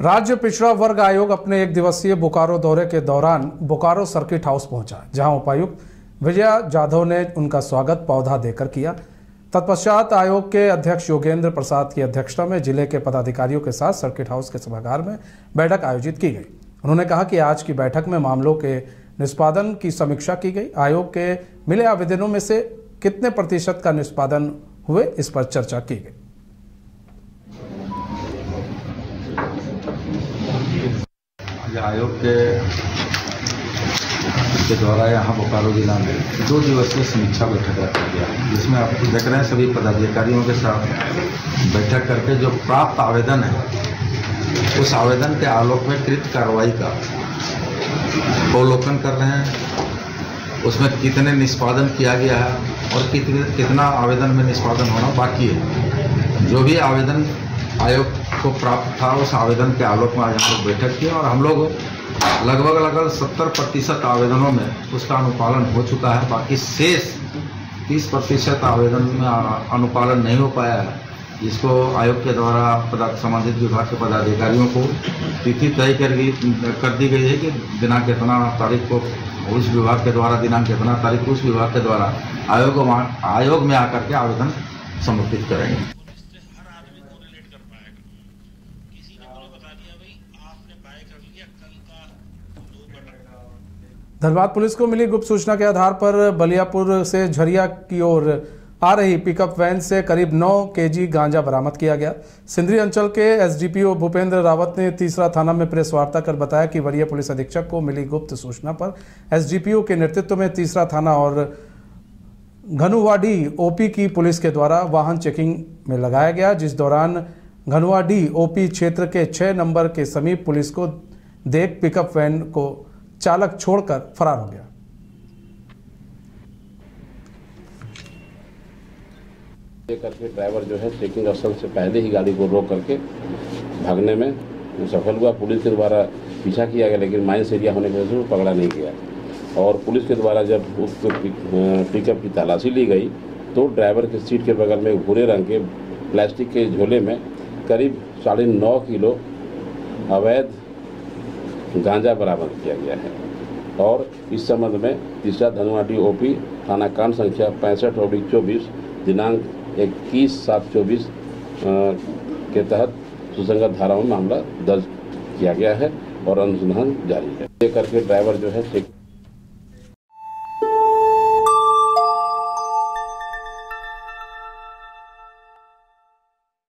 राज्य पिछड़ा वर्ग आयोग अपने एक दिवसीय बोकारो दौरे के दौरान बोकारो सर्किट हाउस पहुँचा, जहाँ उपायुक्त विजया जाधव ने उनका स्वागत पौधा देकर किया। तत्पश्चात आयोग के अध्यक्ष योगेंद्र प्रसाद की अध्यक्षता में ज़िले के पदाधिकारियों के साथ सर्किट हाउस के सभागार में बैठक आयोजित की गई। उन्होंने कहा कि आज की बैठक में मामलों के निष्पादन की समीक्षा की गई। आयोग के मिले आवेदनों में से कितने प्रतिशत का निष्पादन हुए, इस पर चर्चा की गई। आज आयोग के के द्वारा यहाँ बोकारो जिला में दो दिवसीय समीक्षा बैठक रखा गया जिसमें आप देख रहे हैं सभी पदाधिकारियों के साथ बैठक करके जो प्राप्त आवेदन है, उस आवेदन के आलोक में कृत कार्रवाई का अवलोकन कर रहे हैं। उसमें कितने निष्पादन किया गया है और कितने, कितना आवेदन में निष्पादन होना बाकी है। जो भी आवेदन आयोग को प्राप्त था, उस आवेदन के आलोक में आज हम लोग बैठक की और हम लोग लगभग लगभग सत्तर प्रतिशत आवेदनों में उसका अनुपालन हो चुका है। बाकी शेष तीस प्रतिशत आवेदन में अनुपालन नहीं हो पाया है, जिसको आयोग के द्वारा पदा, संबंधित विभाग के पदाधिकारियों को तिथि तय कर कर दी गई है कि दिनांक इतना तारीख को उस विभाग के द्वारा, दिनांक इतना तारीख को उस विभाग के द्वारा आयोग आयोग में आकर के आवेदन समर्पित करेंगे। धनबाद पुलिस को मिली गुप्त सूचना के आधार पर बलियापुर से झरिया की ओर आ रही पिकअप वैन से करीब 9 केजी गांजा बरामद किया गया। सिंदरी अंचल के एसडीपीओ भूपेंद्र रावत ने तीसरा थाना में प्रेस वार्ता कर बताया कि वरीय पुलिस अधीक्षक को मिली गुप्त सूचना पर एसडीपीओ के नेतृत्व में तीसरा थाना और घनुवाडी ओपी की पुलिस के द्वारा वाहन चेकिंग में लगाया गया, जिस दौरान घनुवाडी ओपी क्षेत्र के छह नंबर के समीप पुलिस को देख पिकअप वैन को चालक छोड़कर फरार हो गया। करके ड्राइवर जो है चेकिंग स्थल से पहले ही गाड़ी को रोक करके भागने में सफल हुआ। पुलिस के द्वारा पीछा किया गया, लेकिन माइंस एरिया होने की वजह से पकड़ा नहीं गया। और पुलिस के द्वारा जब उस पिकअप की तलाशी ली गई तो ड्राइवर के सीट के बगल में भूरे रंग के प्लास्टिक के झोले में करीब साढ़े नौ किलो अवैध गांजा बरामद किया गया है। और इस संबंध में तीसरा धनुआडी ओपी थाना कांड संख्या पैंसठ ओबिक चौबीस, दिनांक इक्कीस सात चौबीस के तहत सुसंगत धाराओं में मामला दर्ज किया गया है और अनुसंधान जारी है। करके ड्राइवर जो है